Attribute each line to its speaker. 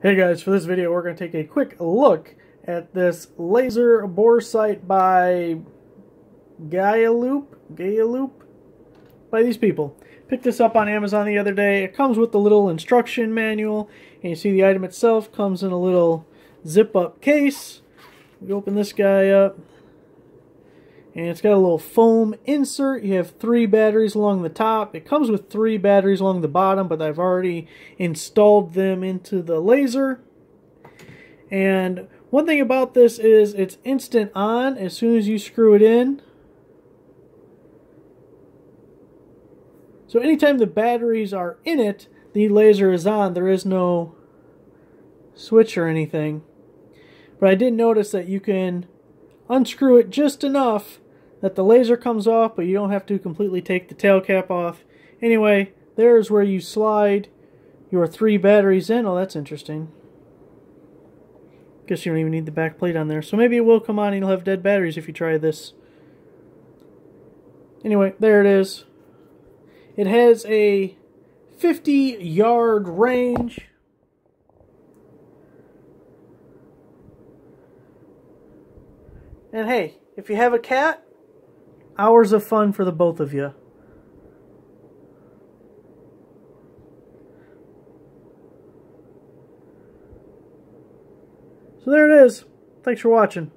Speaker 1: Hey guys, for this video we're going to take a quick look at this laser bore sight by Gaialoop, Gaia Loop, by these people. Picked this up on Amazon the other day. It comes with the little instruction manual, and you see the item itself comes in a little zip-up case. We open this guy up, and it's got a little foam insert. You have three batteries along the top. It comes with three batteries along the bottom, but I've already installed them into the laser. And one thing about this is it's instant on as soon as you screw it in. So anytime the batteries are in it, the laser is on. There is no switch or anything. But I did notice that you can unscrew it just enough that the laser comes off, but you don't have to completely take the tail cap off. Anyway, there's where you slide your three batteries in. Oh, that's interesting. Guess you don't even need the back plate on there. So maybe it will come on and you'll have dead batteries if you try this. Anyway, there it is. It has a 50 yard range. And hey, if you have a cat, hours of fun for the both of you. So there it is. Thanks for watching.